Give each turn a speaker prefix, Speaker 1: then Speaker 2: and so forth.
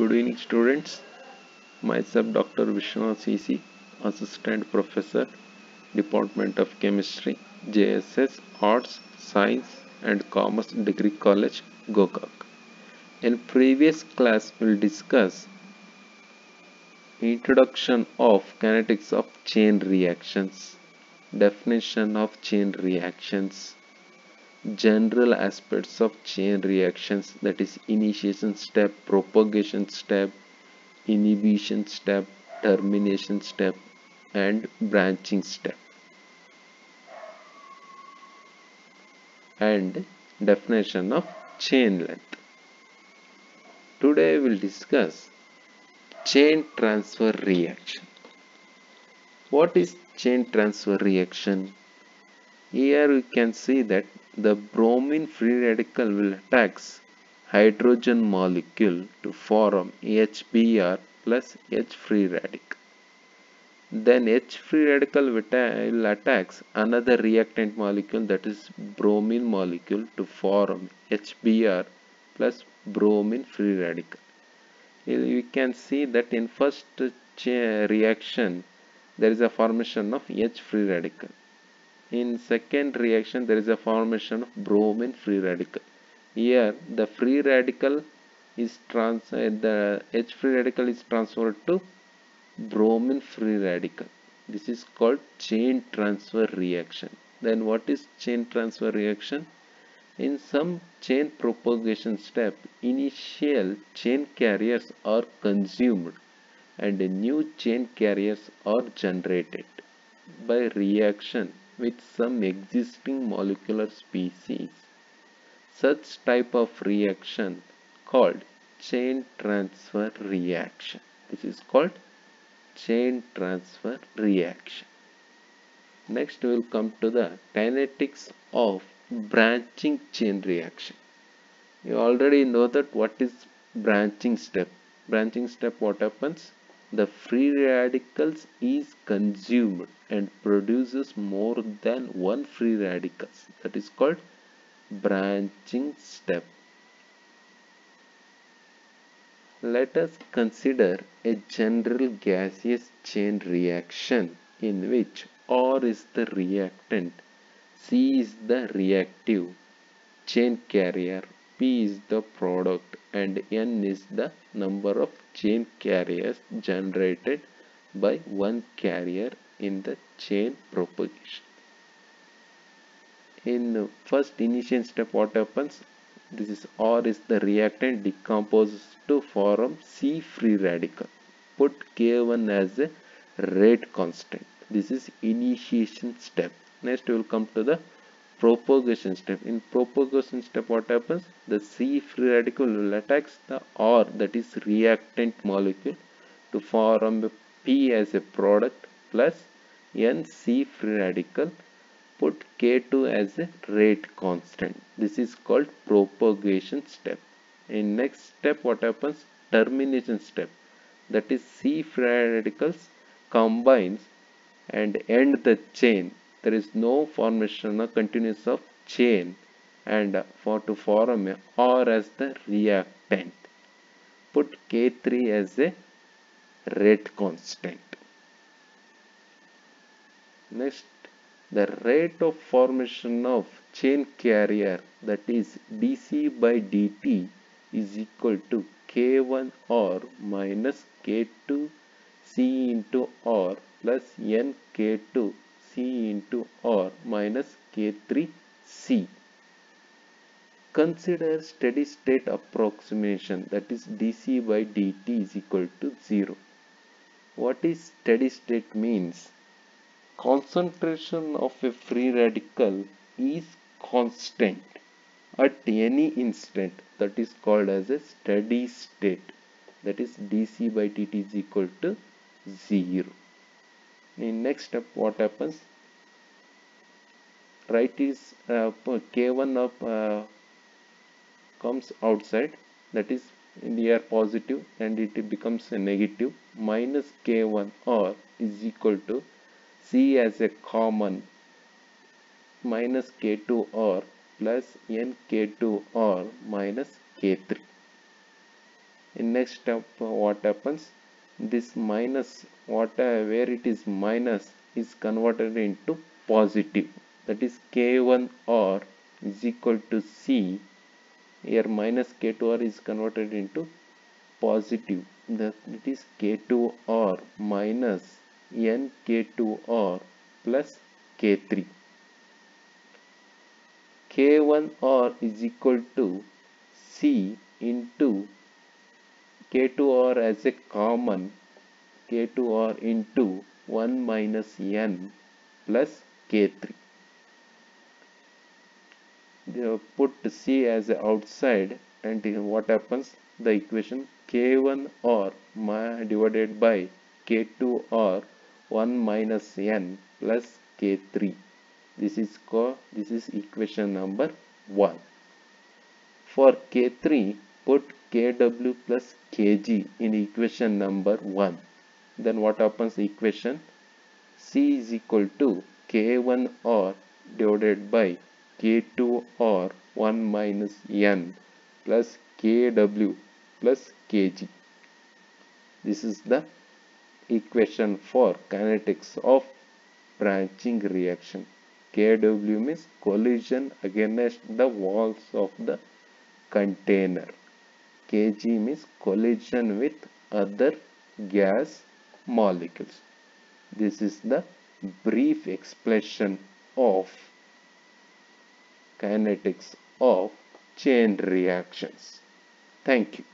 Speaker 1: Good evening, students. Myself, Dr. Viswanath CC, Assistant Professor, Department of Chemistry, JSS Arts, Science and Commerce Degree College, Gokak. In previous class, we'll discuss introduction of kinetics of chain reactions, definition of chain reactions, general aspects of chain reactions that is initiation step propagation step inhibition step termination step and branching step. And definition of chain length. Today we'll discuss chain transfer reaction. What is chain transfer reaction? Here we can see that the bromine free radical will attacks hydrogen molecule to form HBr plus H free radical. Then H free radical will attacks another reactant molecule that is bromine molecule to form HBr plus bromine free radical. You can see that in first reaction there is a formation of H free radical in second reaction there is a formation of bromine free radical. Here the free radical is trans uh, the H free radical is transferred to bromine free radical. This is called chain transfer reaction. Then what is chain transfer reaction? In some chain propagation step initial chain carriers are consumed and new chain carriers are generated by reaction with some existing molecular species. Such type of reaction called chain transfer reaction. This is called chain transfer reaction. Next we will come to the kinetics of branching chain reaction. You already know that what is branching step. Branching step what happens? The free radicals is consumed and produces more than one free radicals that is called branching step. Let us consider a general gaseous chain reaction in which R is the reactant, C is the reactive chain carrier, P is the product and N is the number of chain carriers generated by one carrier in the chain propagation. In first initial step what happens? This is R is the reactant decomposes to form C free radical. Put K1 as a rate constant. This is initiation step. Next we will come to the propagation step. In propagation step what happens? The C free radical will attack the R that is reactant molecule to form P as a product plus NC free radical put K2 as a rate constant. This is called propagation step. In next step what happens? Termination step that is C free radicals combines and end the chain there is no formation of continuous of chain and for to form a R as the reactant. Put K3 as a rate constant. Next the rate of formation of chain carrier that is dC by dt is equal to K1 R minus K2 C into R plus N K2 C into R minus K3C. Consider steady state approximation that is dC by dt is equal to 0. What is steady state means? Concentration of a free radical is constant at any instant that is called as a steady state that is dC by dt is equal to 0 in next step what happens? Right is uh, k1 of uh, comes outside that is the air positive and it becomes a negative minus k1 r is equal to c as a common minus k2 r plus n k2 r minus k3 in next step what happens this minus what uh, where it is minus is converted into positive. That is k1r is equal to c. Here minus k2r is converted into positive. That it is k2r minus n k2r plus k3 k1r is equal to c into k2r as a common k2r into 1 minus n plus k3 they put c as outside and what happens? The equation k1r divided by k2r 1 minus n plus k3 this is called this is equation number 1 for k3 put kw plus kg in equation number 1 then what happens equation? C is equal to k1r divided by k2r 1 minus n plus kw plus kg this is the equation for kinetics of branching reaction. Kw means collision against the walls of the container kg means collision with other gas molecules. This is the brief explanation of kinetics of chain reactions. Thank you